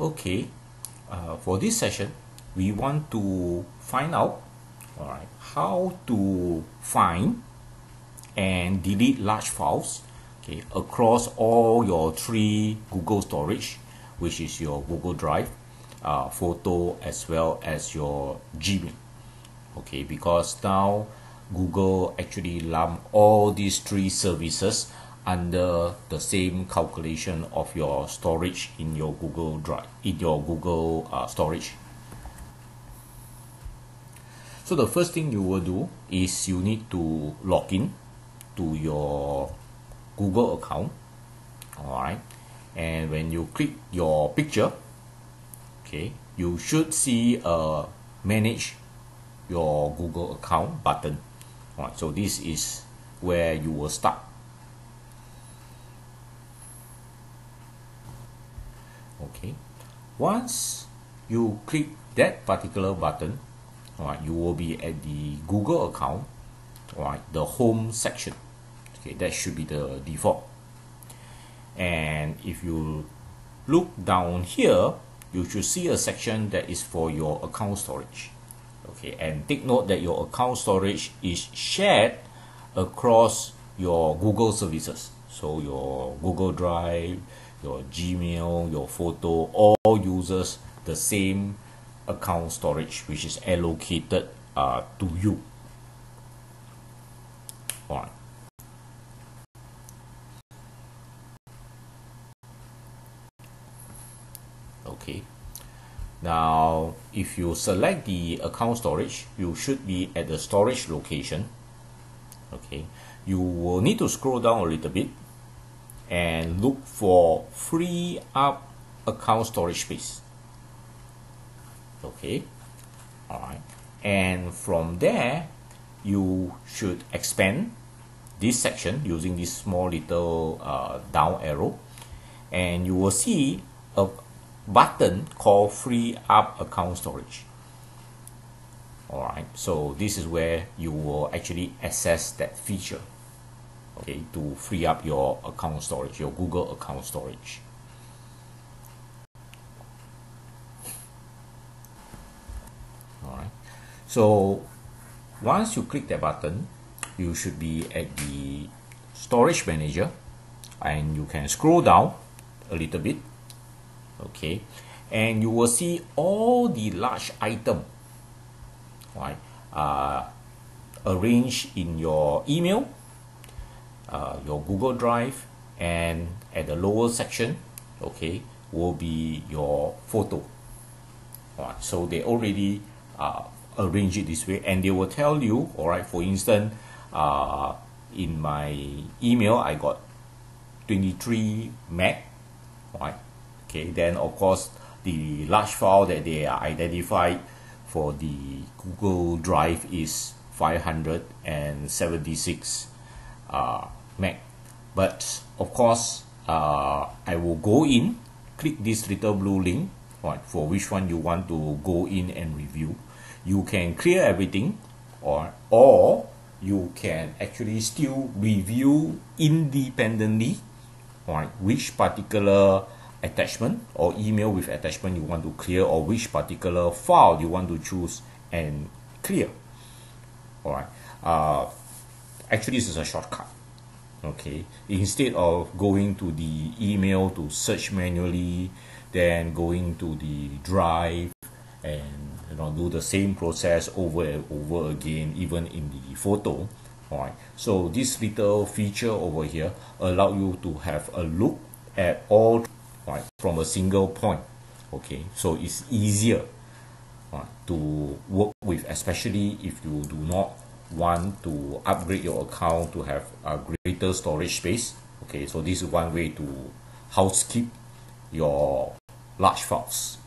Okay, uh, for this session, we want to find out all right, how to find and delete large files okay, across all your three Google storage, which is your Google Drive, uh, photo, as well as your Gmail. Okay, because now Google actually lump all these three services under the same calculation of your storage in your Google Drive, in your Google uh, storage. So the first thing you will do is you need to log in to your Google account. Alright. And when you click your picture, okay, you should see a manage your Google account button. Alright, so this is where you will start. Okay. Once you click that particular button, you will be at the Google account, alright, the home section. Okay, that should be the default. And if you look down here, you should see a section that is for your account storage. Okay, and take note that your account storage is shared across your Google services. So your Google Drive, your Gmail, your photo, all uses the same account storage which is allocated uh, to you. Alright. Okay. Now, if you select the account storage, you should be at the storage location. Okay. You will need to scroll down a little bit and look for free up account storage space. Okay. All right and from there you should expand this section using this small little uh, down arrow. And you will see a button called free up account storage. All right so this is where you will actually access that feature okay to free up your account storage your Google account storage. So once you click that button, you should be at the storage manager and you can scroll down a little bit. Okay. And you will see all the large item. Right, uh, arranged in your email, uh, your Google Drive, and at the lower section, okay, will be your photo. All right, so they already uh, arrange it this way and they will tell you all right for instance uh, in my email I got 23 meg right okay then of course the large file that they are identified for the Google Drive is 576 uh, meg but of course uh, I will go in click this little blue link right, for which one you want to go in and review. You can clear everything or or you can actually still review independently right which particular attachment or email with attachment you want to clear or which particular file you want to choose and clear. All right uh, actually this is a shortcut okay. Instead of going to the email to search manually then going to the drive and you know do the same process over and over again even in the photo. Alright. So this little feature over here allow you to have a look at all right from a single point. Okay. So it's easier right, to work with especially if you do not want to upgrade your account to have a greater storage space. Okay so this is one way to housekeep your large files